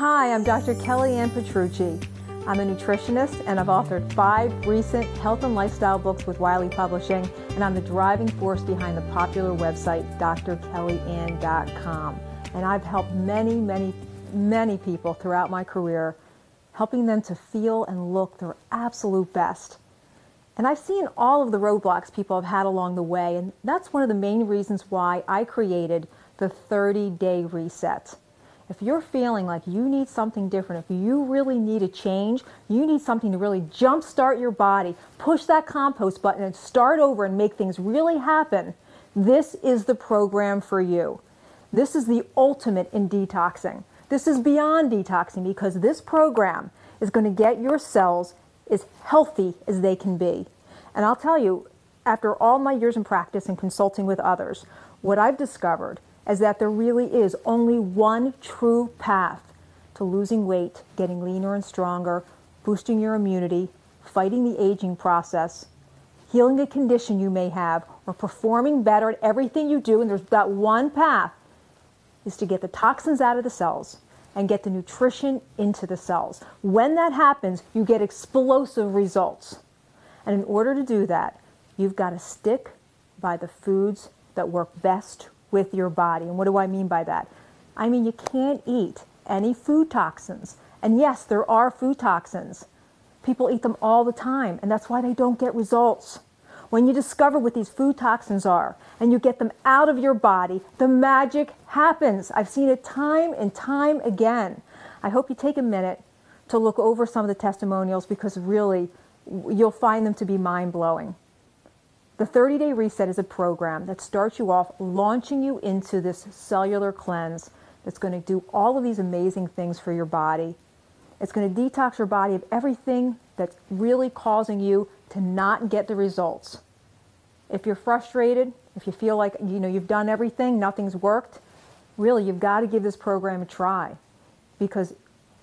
Hi, I'm Dr. Kellyann Petrucci. I'm a nutritionist and I've authored five recent health and lifestyle books with Wiley Publishing, and I'm the driving force behind the popular website drkellyann.com. And I've helped many, many, many people throughout my career, helping them to feel and look their absolute best. And I've seen all of the roadblocks people have had along the way, and that's one of the main reasons why I created the 30 day reset. If you're feeling like you need something different, if you really need a change, you need something to really jumpstart your body, push that compost button and start over and make things really happen, this is the program for you. This is the ultimate in detoxing. This is beyond detoxing because this program is going to get your cells as healthy as they can be. And I'll tell you, after all my years in practice and consulting with others, what I've discovered is that there really is only one true path to losing weight, getting leaner and stronger, boosting your immunity, fighting the aging process, healing a condition you may have, or performing better at everything you do. And there's that one path is to get the toxins out of the cells and get the nutrition into the cells. When that happens, you get explosive results. And in order to do that, you've got to stick by the foods that work best with your body. And what do I mean by that? I mean, you can't eat any food toxins. And yes, there are food toxins. People eat them all the time, and that's why they don't get results. When you discover what these food toxins are and you get them out of your body, the magic happens. I've seen it time and time again. I hope you take a minute to look over some of the testimonials because really you'll find them to be mind blowing. The 30 day reset is a program that starts you off launching you into this cellular cleanse that's going to do all of these amazing things for your body. It's going to detox your body of everything that's really causing you to not get the results. If you're frustrated, if you feel like you know you've done everything, nothing's worked, really you've got to give this program a try because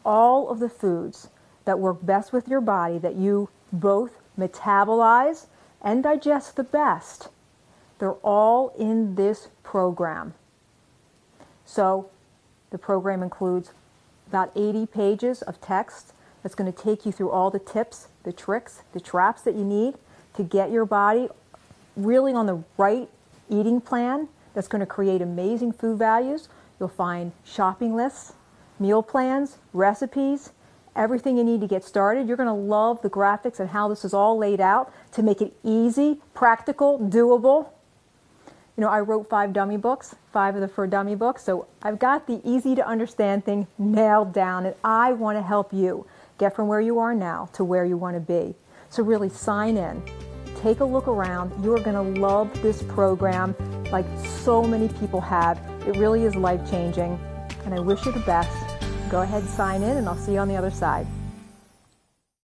all of the foods that work best with your body that you both metabolize and digest the best, they're all in this program. So the program includes about 80 pages of text that's going to take you through all the tips, the tricks, the traps that you need to get your body really on the right eating plan that's going to create amazing food values. You'll find shopping lists, meal plans, recipes, everything you need to get started. You're going to love the graphics and how this is all laid out to make it easy, practical, doable. You know, I wrote five dummy books, five of the for dummy books, so I've got the easy to understand thing nailed down, and I want to help you get from where you are now to where you want to be. So really sign in, take a look around. You're going to love this program like so many people have. It really is life changing, and I wish you the best. Go ahead sign in, and I'll see you on the other side.